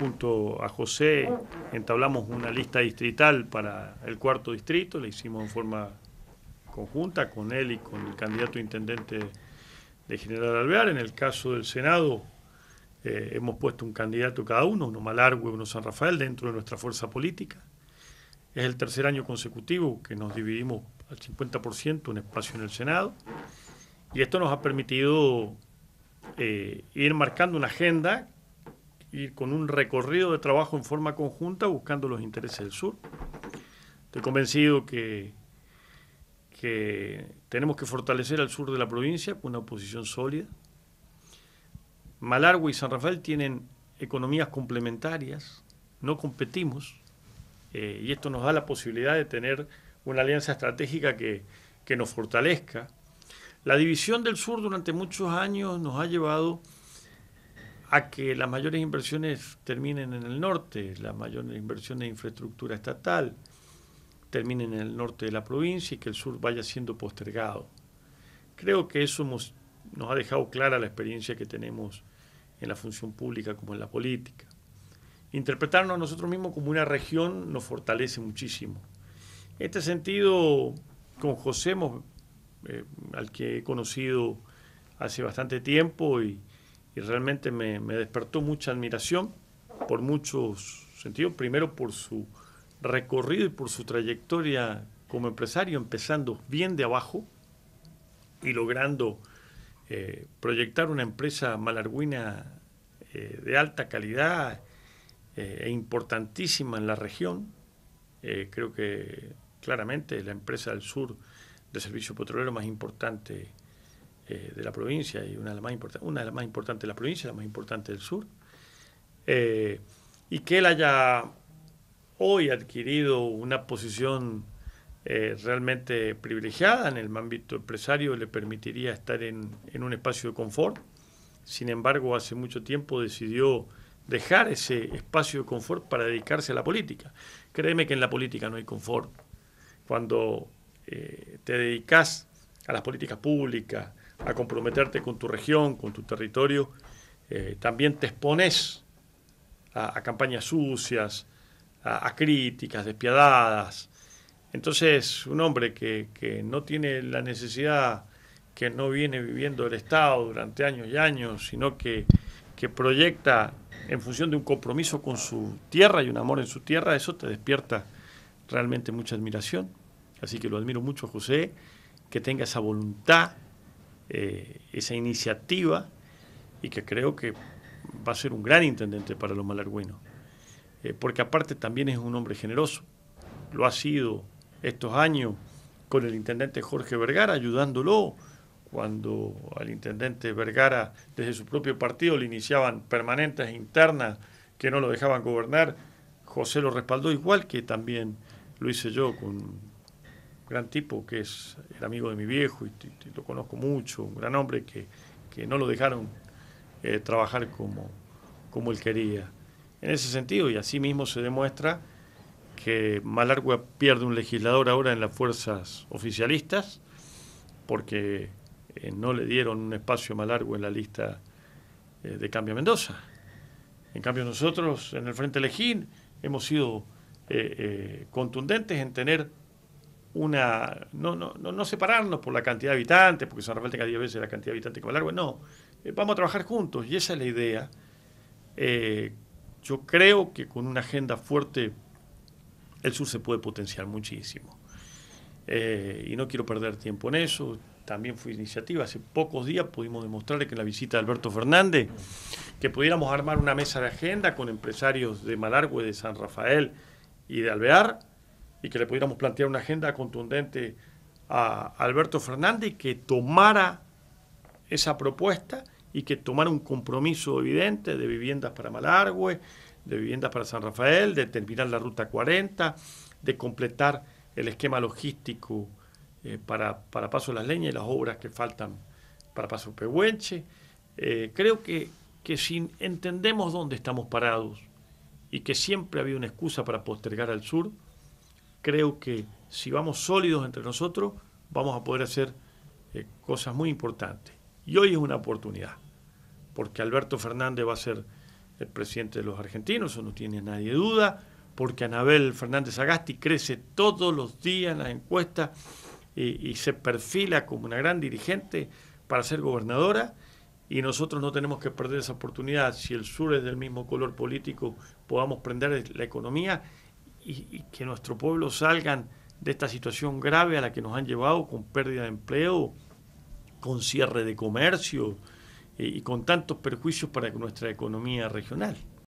junto a José entablamos una lista distrital para el cuarto distrito, la hicimos en forma conjunta con él y con el candidato intendente de General Alvear. En el caso del Senado eh, hemos puesto un candidato cada uno, uno Malargüe, uno San Rafael, dentro de nuestra fuerza política. Es el tercer año consecutivo que nos dividimos al 50% un espacio en el Senado. Y esto nos ha permitido eh, ir marcando una agenda, ir con un recorrido de trabajo en forma conjunta buscando los intereses del sur. Estoy convencido que, que tenemos que fortalecer al sur de la provincia con una oposición sólida. Malargüe y San Rafael tienen economías complementarias, no competimos, eh, y esto nos da la posibilidad de tener una alianza estratégica que, que nos fortalezca. La división del sur durante muchos años nos ha llevado a que las mayores inversiones terminen en el norte, las mayores inversiones de infraestructura estatal terminen en el norte de la provincia y que el sur vaya siendo postergado. Creo que eso nos ha dejado clara la experiencia que tenemos en la función pública como en la política interpretarnos a nosotros mismos como una región nos fortalece muchísimo. En este sentido, con José, eh, al que he conocido hace bastante tiempo y, realmente me, despertó mucha admiración por muchos sentidos. Primero por su recorrido y por su trayectoria como empresario, empezando bien de abajo y logrando eh, proyectar una empresa malarguina eh, de alta calidad eh, e importantísima en la región. Creo que claramente la empresa del sur de servicio petrolero más importante eh, de la provincia y una de las más importantes, una de las más importantes de la provincia, la más importante del sur. y que él haya hoy adquirido una posición realmente privilegiada en el ámbito empresario le permitiría estar en, en un espacio de confort. Sin embargo, hace mucho tiempo decidió dejar ese espacio de confort para dedicarse a la política. Créeme que en la política no hay confort. Cuando eh, te dedicas a las políticas públicas, a comprometerte con tu región, con tu territorio, eh, también te expones a, campañas sucias, a, críticas despiadadas. Entonces, un hombre que, que no tiene la necesidad, que no viene viviendo el Estado durante años y años, sino que, que proyecta en función de un compromiso con su tierra y un amor en su tierra, eso te despierta realmente mucha admiración. Así que lo admiro mucho, José, que tenga esa voluntad, eh, esa iniciativa y que creo que va a ser un gran intendente para los malargüenos. Eh, porque aparte también es un hombre generoso. Lo ha sido estos años con el intendente Jorge Vergara, ayudándolo cuando al intendente Vergara desde su propio partido le iniciaban permanentes internas que no lo dejaban gobernar, José lo respaldó igual que también lo hice yo con gran tipo que es el amigo de mi viejo y, lo conozco mucho, un gran hombre que, no lo dejaron eh, trabajar como, como él quería. En ese sentido, y así mismo se demuestra que Malargua pierde un legislador ahora en las fuerzas oficialistas, porque eh, no le dieron un espacio más largo en la lista eh, de Cambio Mendoza. En cambio nosotros en el Frente Lejín hemos sido contundentes en tener una... No, no, no, separarnos por la cantidad de habitantes, porque San Rafael tenga 10 veces la cantidad de habitantes que Malargüe, no. vamos a trabajar juntos y esa es la idea. yo creo que con una agenda fuerte el sur se puede potenciar muchísimo. y no quiero perder tiempo en eso también fue iniciativa. Hace pocos días pudimos demostrarle que en la visita de Alberto Fernández, que pudiéramos armar una mesa de agenda con empresarios de Malargüe, de San Rafael y de Alvear, y que le pudiéramos plantear una agenda contundente a Alberto Fernández que tomara esa propuesta y que tomara un compromiso evidente de viviendas para Malargüe, de viviendas para San Rafael, de terminar la ruta 40, de completar el esquema logístico eh, para, para, Paso Las Leñas y las obras que faltan para Paso Pehuenche. Eh, creo que, que si entendemos dónde estamos parados y que siempre ha habido una excusa para postergar al sur, creo que si vamos sólidos entre nosotros, vamos a poder hacer eh, cosas muy importantes. Y hoy es una oportunidad, porque Alberto Fernández va a ser el presidente de los argentinos, eso no tiene nadie duda, porque Anabel Fernández Agasti crece todos los días en las encuestas y, se perfila como una gran dirigente para ser gobernadora y nosotros no tenemos que perder esa oportunidad. Si el sur es del mismo color político, podamos prender la economía y, que nuestro pueblo salgan de esta situación grave a la que nos han llevado con pérdida de empleo, con cierre de comercio, y con tantos perjuicios para nuestra economía regional.